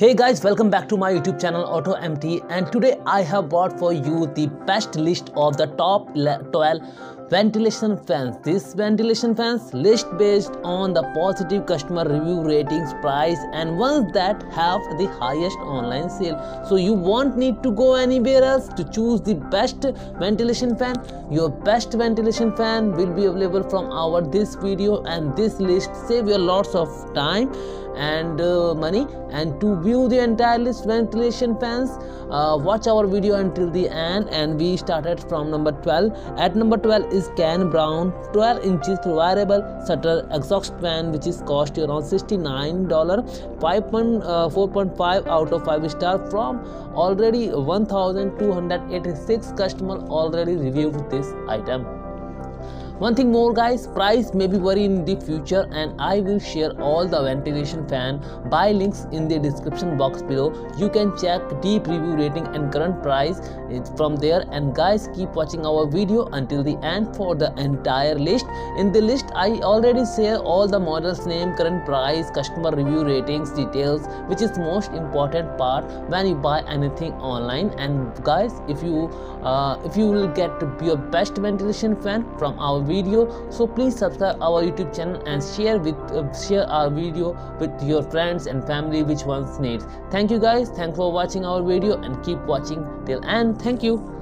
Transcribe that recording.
Hey guys, welcome back to my YouTube channel Auto MT and today I have brought for you the best list of the top 12 ventilation fans. This ventilation fans list based on the positive customer review ratings, price and ones that have the highest online sale. So you won't need to go anywhere else to choose the best ventilation fan. Your best ventilation fan will be available from our this video and this list save you lots of time and uh, money and to view the entire list ventilation fans uh, watch our video until the end and we started from number 12 at number 12 is Ken Brown 12 inches variable shutter exhaust fan which is cost around 69 dollar 5.4.5 uh, out of 5 star from already 1286 customer already reviewed this item one thing more guys price may be vary in the future and i will share all the ventilation fan buy links in the description box below. You can check deep review rating and current price from there. And guys keep watching our video until the end for the entire list. In the list i already share all the models name current price customer review ratings details which is most important part when you buy anything online. And guys if you uh, if you will get your best ventilation fan from our video. So please subscribe our youtube channel and share with uh, share our video with your friends and family which ones needs. Thank you guys. Thanks for watching our video and keep watching till end. Thank you